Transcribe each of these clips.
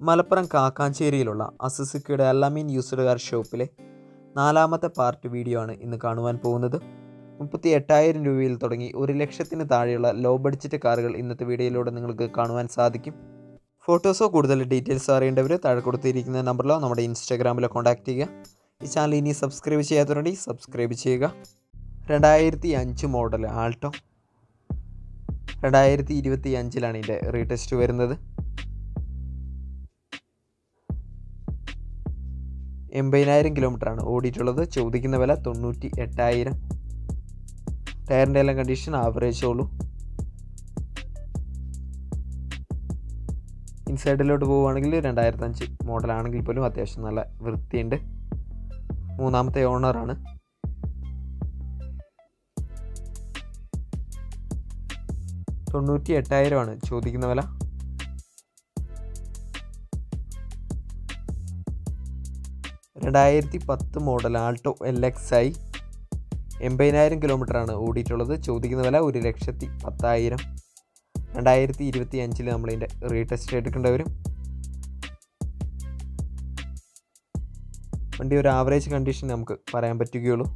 മലപ്പുറം കാക്കാഞ്ചേരിയിലുള്ള അസുസുക്കിയുടെ Al Ameen used car ഷോപ്പിലെ നാലാമത്തെ പാർട്ട് വീഡിയോ ആണ് ഇന്ന് കാണുവാൻ പോകുന്നത്. മുപ്പത്തി എട്ടായിരം രൂപയിൽ തുടങ്ങി ഒരു ലക്ഷത്തിന് താഴെയുള്ള ലോ ബഡ്ജറ്റ് കാറുകൾ ഇന്നത്തെ വീഡിയോയിലൂടെ നിങ്ങൾക്ക് കാണുവാൻ സാധിക്കും. ഫോട്ടോസോ കൂടുതൽ ഡീറ്റെയിൽസോ അറിയേണ്ടവർ താഴെ കൊടുത്തിരിക്കുന്ന നമ്പറിലോ നമ്മുടെ ഇൻസ്റ്റാഗ്രാമിലോ കോൺടാക്റ്റ് ചെയ്യുക. ഈ ചാനൽ ഇനി സബ്സ്ക്രൈബ് ചെയ്യാത്തവരുണ്ടെങ്കിൽ സബ്സ്ക്രൈബ് ചെയ്യുക. രണ്ടായിരത്തി അഞ്ച് മോഡൽ ആൾട്ടോ. രണ്ടായിരത്തി ഇരുപത്തി അഞ്ചിലാണ് ഇതിന്റെ റീടെസ്റ്റ് വരുന്നത്. എൺപതിനായിരം കിലോമീറ്ററാണ് ഓടിയിട്ടുള്ളത്. ചോദിക്കുന്ന വില തൊണ്ണൂറ്റി എട്ടായിരം ടയറിന്റെ എല്ലാം കണ്ടീഷൻ ആവറേജ് ഉള്ളൂ. ഇൻസൈഡിലോട്ട് പോവുകയാണെങ്കിൽ രണ്ടായിരത്തഞ്ച് മോഡലാണെങ്കിൽ പോലും അത്യാവശ്യം നല്ല വൃത്തിയുണ്ട്. മൂന്നാമത്തെ ഓണറാണ് തൊണ്ണൂറ്റി എട്ടായിരമാണ് ചോദിക്കുന്ന വില രണ്ടായിരത്തി പത്ത് model Alto L X I എൺപതിനായിരം കിലോമീറ്ററാണ് ഓടിയിട്ടുള്ളത്. ചോദിക്കുന്ന വില ഒരു ലക്ഷത്തി പത്തായിരം. രണ്ടായിരത്തി ഇരുപത്തി അഞ്ചിൽ നമ്മളിതിന്റെ റീടെസ്റ്റ് എടുക്കേണ്ടി വരും വണ്ടി ഒരു ആവറേജ് കണ്ടീഷൻ നമുക്ക് പറയാൻ പറ്റുകയുള്ളൂ.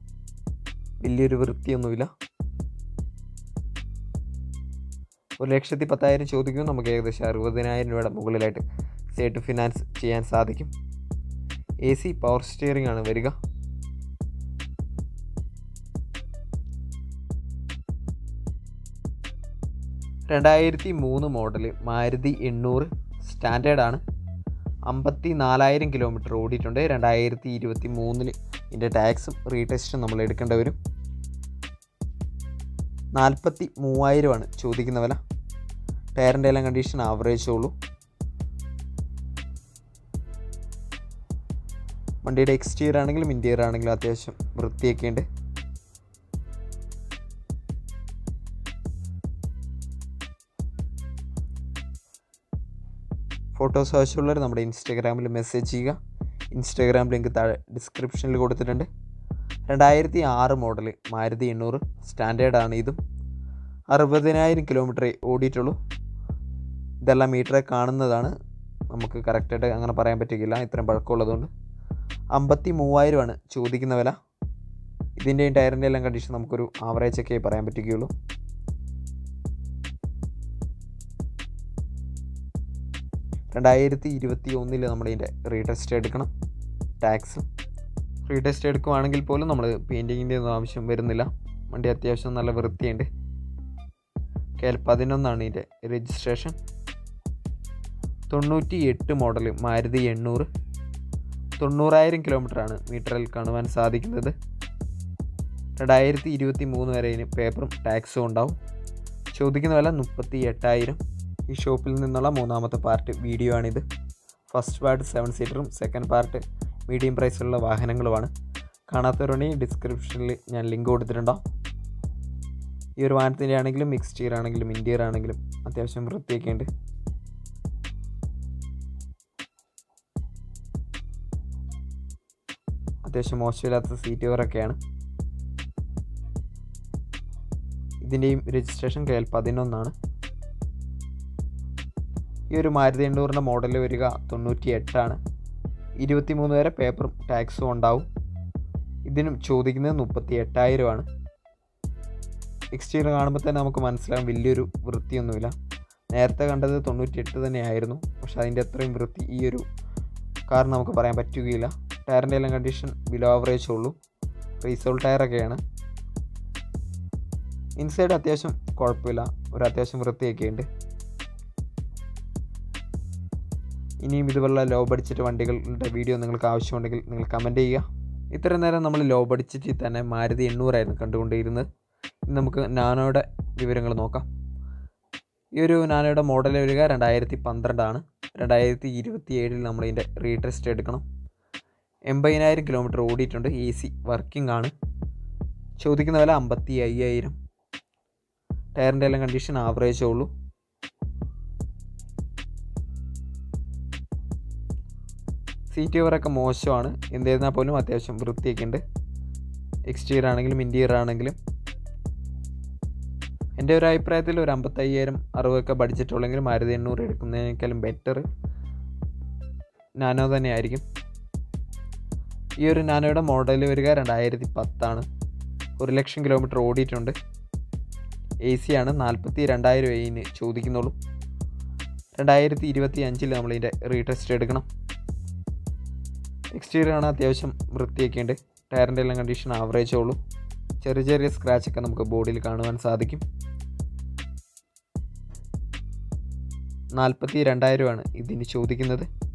വലിയൊരു വൃത്തിയൊന്നുമില്ല. ഒരു ലക്ഷത്തി പത്തായിരം ചോദിക്കും നമുക്ക് ഏകദേശം അറുപതിനായിരം രൂപയുടെ മുകളിലായിട്ട് സേട്ട് ഫിനാൻസ് ചെയ്യാൻ സാധിക്കും. എ സി പവർ സ്റ്റിയറിംഗ് ആണ് വരിക. രണ്ടായിരത്തി മൂന്ന് മോഡൽ മാരുതി എണ്ണൂറ് സ്റ്റാൻഡേർഡ് ആണ്. അമ്പത്തി നാലായിരം കിലോമീറ്റർ ഓടിയിട്ടുണ്ട്. രണ്ടായിരത്തി ഇരുപത്തി മൂന്നിൽ ഇതിന്റെ ടാക്സും റീടെസ്റ്റും നമ്മൾ എടുക്കേണ്ടി വരും. നാൽപ്പത്തി മൂവായിരമാണ് ചോദിക്കുന്ന വില. ടയറിന്റെ എല്ലാം കണ്ടീഷൻ ആവറേജ് ഉള്ളൂ. വണ്ടിയുടെ എക്സ്റ്റീരിയർ ആണെങ്കിലും ഇന്റീരിയർ ആണെങ്കിലും അത്യാവശ്യം വൃത്തിയൊക്കെ ഉണ്ട്. ഫോട്ടോസ് ആവശ്യമുള്ളവർ നമ്മുടെ ഇൻസ്റ്റാഗ്രാമിൽ മെസ്സേജ് ചെയ്യുക. ഇൻസ്റ്റാഗ്രാം ലിങ്ക് താഴെ ഡിസ്ക്രിപ്ഷനിൽ കൊടുത്തിട്ടുണ്ട്. രണ്ടായിരത്തി ആറ് മോഡൽ മാരുതി എണ്ണൂറ് സ്റ്റാൻഡേർഡ് ആണ് ഇതും. അറുപതിനായിരം കിലോമീറ്ററേ ഓടിയിട്ടുള്ളൂ. ഇതെല്ലാം മീറ്ററെ കാണുന്നതാണ്. നമുക്ക് കറക്റ്റായിട്ട് അങ്ങനെ പറയാൻ പറ്റുകയില്ല ഇത്രയും പഴക്കമുള്ളതുകൊണ്ട്. അമ്പത്തി മൂവായിരമാണ് ചോദിക്കുന്ന വില. ഇതിന്റെയും ടയറിന്റെ എല്ലാം കണ്ടീഷൻ നമുക്കൊരു ആവറേജ് ഒക്കെ പറയാൻ പറ്റുകയുള്ളൂ. രണ്ടായിരത്തി ഇരുപത്തി ഒന്നിൽ നമ്മൾ ഇതിന്റെ റീടെസ്റ്റ് എടുക്കണം. ടാക്സ് റീടെസ്റ്റ് എടുക്കുവാണെങ്കിൽ പോലും നമ്മൾ പെയിന്റിങ്ങിന്റെ ഒന്നും ആവശ്യം വരുന്നില്ല. വണ്ടി അത്യാവശ്യം നല്ല വൃത്തിയുണ്ട്. കെ എൽ പതിനൊന്നാണ് ഇതിന്റെ രജിസ്ട്രേഷൻ തൊണ്ണൂറ്റി എട്ട് മോഡൽ മാരുതി എണ്ണൂറ്. തൊണ്ണൂറായിരം കിലോമീറ്ററാണ് മീറ്ററിൽ കാണുവാൻ സാധിക്കുന്നത്. രണ്ടായിരത്തി ഇരുപത്തി മൂന്ന് വരെ പേപ്പറും ടാക്സും ഉണ്ടാവും. ചോദിക്കുന്ന വില മുപ്പത്തി എട്ടായിരം ഈ ഷോപ്പിൽ നിന്നുള്ള മൂന്നാമത്തെ പാർട്ട് വീഡിയോ ആണിത്. ഫസ്റ്റ് പാർട്ട് സെവൻ സീറ്ററും സെക്കൻഡ് പാർട്ട് മീഡിയം പ്രൈസിലുള്ള വാഹനങ്ങളുമാണ്. കാണാത്തവരുണ്ടെങ്കിൽ ഡിസ്ക്രിപ്ഷനിൽ ഞാൻ ലിങ്ക് കൊടുത്തിട്ടുണ്ടാവും. ഈ ഒരു വാഹനത്തിന്റെ ആണെങ്കിലും മിക്സ്റ്റീർ ആണെങ്കിലും ഇന്റീരിയർ ആണെങ്കിലും അത്യാവശ്യം വൃത്തിയൊക്കെ ഉണ്ട് അത്യാവശ്യം മോശമില്ലാത്ത സീറ്റ് കവറൊക്കെയാണ് ഇതിന്റെയും രജിസ്ട്രേഷൻ കെ എൽ പതിനൊന്നാണ്. ഈ ഒരു മാരുതി എണ്ണൂറിന്റെ മോഡൽ വരിക തൊണ്ണൂറ്റി എട്ടാണ് ഇരുപത്തി മൂന്ന് വരെ പേപ്പറും ടാക്സും ഉണ്ടാവും. ഇതിനും ചോദിക്കുന്നത് മുപ്പത്തി എട്ടായിരമാണ് എക്സ്റ്റീരിയർ കാണുമ്പോൾ തന്നെ നമുക്ക് മനസ്സിലാകും വലിയൊരു വൃത്തിയൊന്നുമില്ല. നേരത്തെ കണ്ടത് തൊണ്ണൂറ്റി എട്ട് തന്നെയായിരുന്നു. പക്ഷെ അതിന്റെ അത്രയും വൃത്തി ഈ ഒരു കാർ നമുക്ക് പറയാൻ പറ്റുകയില്ല. ടയറിന്റെ എല്ലാം കണ്ടീഷൻ ബിലോ ആവറേജ് ഉള്ളൂ. റീസോൾ ടയറൊക്കെയാണ് ഇൻസൈഡ് അത്യാവശ്യം കുഴപ്പമില്ല. ഒരു അത്യാവശ്യം വൃത്തിയൊക്കെ ഉണ്ട്. ഇനിയും ഇതുപോലുള്ള ലോ ബഡ്ജറ്റ് വണ്ടികളുടെ വീഡിയോ നിങ്ങൾക്ക് ആവശ്യമുണ്ടെങ്കിൽ നിങ്ങൾ കമന്റ് ചെയ്യുക. ഇത്ര നേരം നമ്മൾ ലോ ബഡ്ജറ്റിൽ തന്നെ മാരുതി എണ്ണൂറായിരുന്നു കണ്ടുകൊണ്ടിരുന്നത്. നമുക്ക് നാനോയുടെ വിവരങ്ങൾ നോക്കാം. ഈ ഒരു നാനോയുടെ മോഡൽ വരിക രണ്ടായിരത്തി പന്ത്രണ്ടാണ്. രണ്ടായിരത്തി ഇരുപത്തി ഏഴിൽ നമ്മളിതിന്റെ റീടെസ്റ്റ് എടുക്കണം. എൺപതിനായിരം കിലോമീറ്റർ ഓടിയിട്ടുണ്ട്. എ സി വർക്കിംഗ് ആണ്. ചോദിക്കുന്ന വില അമ്പത്തി അയ്യായിരം ടയറിന്റെ എല്ലാം കണ്ടീഷൻ ആവറേജേ ഉള്ളൂ. സീറ്റ് കവറൊക്കെ മോശമാണ്. എന്തായിരുന്നാൽ പോലും അത്യാവശ്യം വൃത്തിയൊക്കെ ഉണ്ട്. എക്സ്റ്റീരിയർ ആണെങ്കിലും ഇന്റീരിയർ ആണെങ്കിലും. എന്റെ ഒരു അഭിപ്രായത്തിൽ ഒരു അമ്പത്തയ്യായിരം അറുപതൊക്കെ ബഡ്ജറ്റ് ഉള്ളെങ്കിലും ആയിരത്തി എണ്ണൂറ് എടുക്കുന്നതിനേക്കാളും ബെറ്റർ നാനോ തന്നെയായിരിക്കും ഈ ഒരു നാനോയുടെ മോഡൽ വരിക രണ്ടായിരത്തി പത്താണ് ഒരു ലക്ഷം കിലോമീറ്റർ ഓടിയിട്ടുണ്ട്. എ സി ആണ് നാൽപ്പത്തി രണ്ടായിരം രൂപയിന് ചോദിക്കുന്നുള്ളൂ. രണ്ടായിരത്തി ഇരുപത്തി അഞ്ചിൽ നമ്മളിതിന്റെ റീടെസ്റ്റ് എടുക്കണം. എക്സ്റ്റീരിയർ ആണ് അത്യാവശ്യം വൃത്തിയൊക്കെ ഉണ്ട് ടയറിന്റെ എല്ലാം കണ്ടീഷൻ ആവറേജേ ഉള്ളൂ. ചെറിയ ചെറിയ സ്ക്രാച്ചൊക്കെ നമുക്ക് ബോഡിയിൽ കാണുവാൻ സാധിക്കും. നാൽപ്പത്തി രണ്ടായിരമാണ് ഇതിന് ചോദിക്കുന്നത്.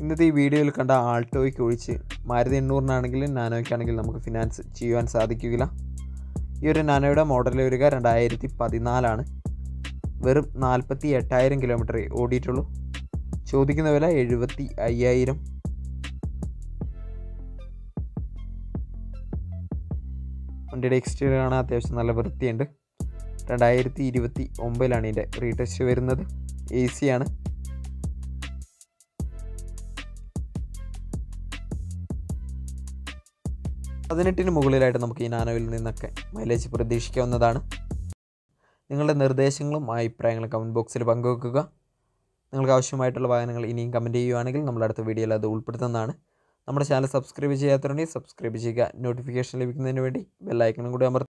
ഇന്നത്തെ ഈ വീഡിയോയിൽ കണ്ട ആൾട്ടോയ്ക്ക് ഒഴിച്ച് മാരുതി എണ്ണൂറിനാണെങ്കിലും നാനോയ്ക്കാണെങ്കിലും നമുക്ക് ഫിനാൻസ് ചെയ്യുവാൻ സാധിക്കുകയില്ല. ഈ ഒരു നാനോയുടെ മോഡൽ വരിക രണ്ടായിരത്തി പതിനാലാണ് വെറും നാൽപ്പത്തി എട്ടായിരം കിലോമീറ്റർ ഓടിയിട്ടുള്ളൂ. ചോദിക്കുന്ന വില എഴുപത്തി അയ്യായിരം വണ്ടിയുടെ എക്സ്റ്റീരിയർ കാണാൻ അത്യാവശ്യം നല്ല വൃത്തിയുണ്ട്. രണ്ടായിരത്തി ഇരുപത്തി ഒമ്പതിലാണ് ഇതിന്റെ റീടെസ്റ്റ് വരുന്നത്. എ സി ആണ്. പതിനെട്ടിന് മുകളിലായിട്ട് നമുക്ക് ഈ നാനോയിൽ നിന്നൊക്കെ മൈലേജ് പ്രതീക്ഷിക്കാവുന്നതാണ്. നിങ്ങളുടെ നിർദ്ദേശങ്ങളും അഭിപ്രായങ്ങളും കമന്റ് ബോക്സിൽ പങ്കുവെക്കുക. നിങ്ങൾക്ക് ആവശ്യമായിട്ടുള്ള വാഹനങ്ങൾ ഇനിയും കമന്റ് ചെയ്യുകയാണെങ്കിൽ നമ്മൾ അടുത്ത വീഡിയോയിൽ അത് ഉൾപ്പെടുത്തുന്നതാണ്. നമ്മുടെ ചാനൽ സബ്സ്ക്രൈബ് ചെയ്യാത്തവരുണ്ടെങ്കിൽ സബ്സ്ക്രൈബ് ചെയ്യുക. നോട്ടിഫിക്കേഷൻ ലഭിക്കുന്നതിന് വേണ്ടി ബെല്ലൈക്കണും കൂടി അമർത്തുക.